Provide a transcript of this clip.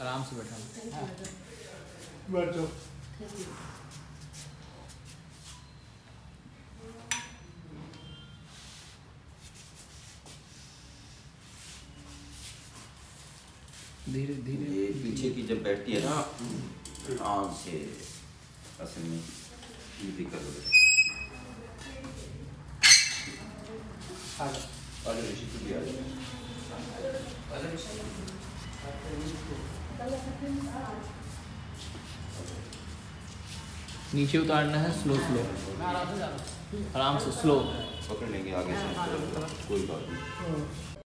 आराम से बैठा बैठ जाओ। धीरे धीरे। पीछे की जब बैठती है ना आराम से असल में दिक्कत हो जाओ अरे ऋषि को भी आ जाए नीचे उतारना है स्लो स्लो आराम से स्लो पकड़ लेंगे आगे से। कोई बात नहीं।